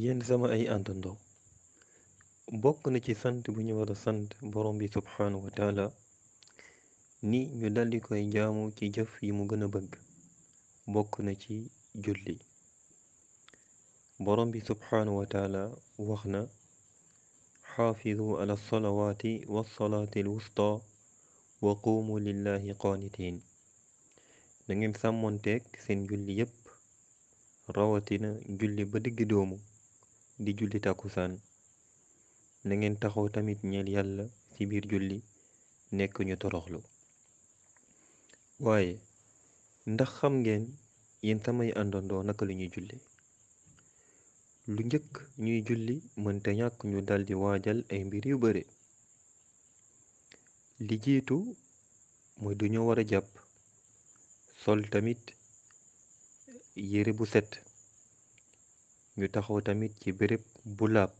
yéen sama ay àndandoo bokk na ci sant bu ñu war a sant borom bi subhaanahu wa taala ni ñu daldi koy jaamu ci jëf yi mu gën a bëgg bokk na ci julli borom bi subhaanahu wa taala wax na xaafidu ala salawaati wa salaati alwusta wa quumu lillahi qaanitiin na ngeen sàmmonteeg seen julli yépp rawatina julli ba digg doomu di julli tàkkusaan na ngeen taxaw tamit ñeel yàlla ci biir julli nekk ñu toroxlu waaye ndax xam ngeen yéen samay àndandoo naka lu ñuy julli lu njëkk ñuy julli mënta ñàkk ñu daldi waajal ay mbir yu bare li jiitu mooy dañoo war a jàpp sol tamit yére bu set ñu taxaw tamit ci béréb bu laab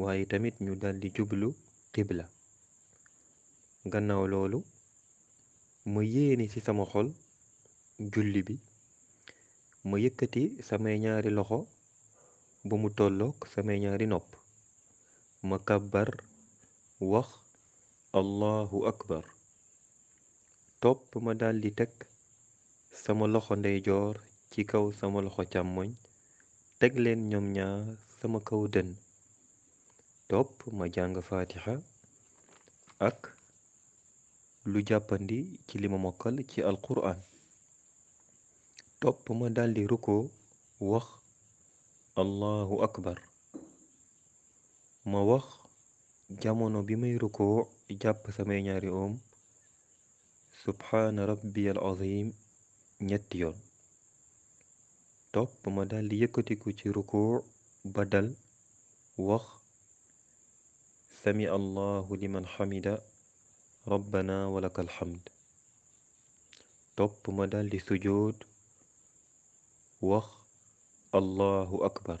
waaye tamit ñu daldi jublu xibla gannaaw loolu ma yéene ci sama xol julli bi ma yëkkati samay ñaari loxo ba mu tolloog samay ñaari nopp ma kàbbar wax allahu akbar topp ma daldi teg sama loxo ndeyjoor ci kaw sama loxo càmmoñ teg leen ñoom ñaar sama kaw dënn topp ma jàng faatixa ak lu jàppandi ci li ma mokkal ci alquran topp ma daldi rukkoo wax allahu akbar ma wax jamono bi may rukoo jàpp samay ñaari oom subhaana rabbiyal azim ñetti yoon topp ma daldi yëkkatiku ci rukoo ba dal wax sami allahu liman xamida rabbana walakal xamd topp ma daldi sujood wax allahu akbar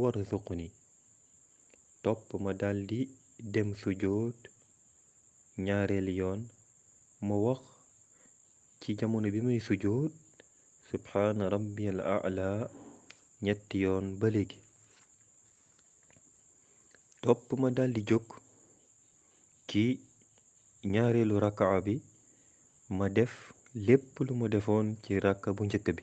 warzuqni topp ma daldi dem sujjóot ñaareelu yoon ma wax ci jamono bi may sujjóot subhaana rabbiyal a'la ñetti yoon ba léegi topp ma daldi jóg ci ñaareelu rakkaa bi ma def lépp lu ma defoon ci rakka bu njëkk bi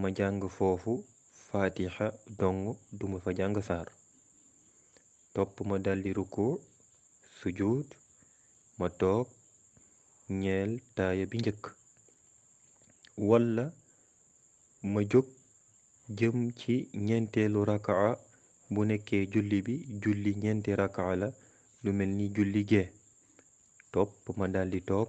ma jàng foofu faatixa dong duma fa jàng saar topp ma daldi rukkoo sujud ma toog ñeel taaya bi njëkk walla ma jóg jëm ci ñeenteelu rakaa bu nekkee julli bi julli ñeenti rakaa la lu mel ni julli gee topp ma daldi toog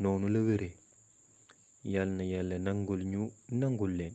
noonu la wére yal na yàlla nangul ñu nangul leen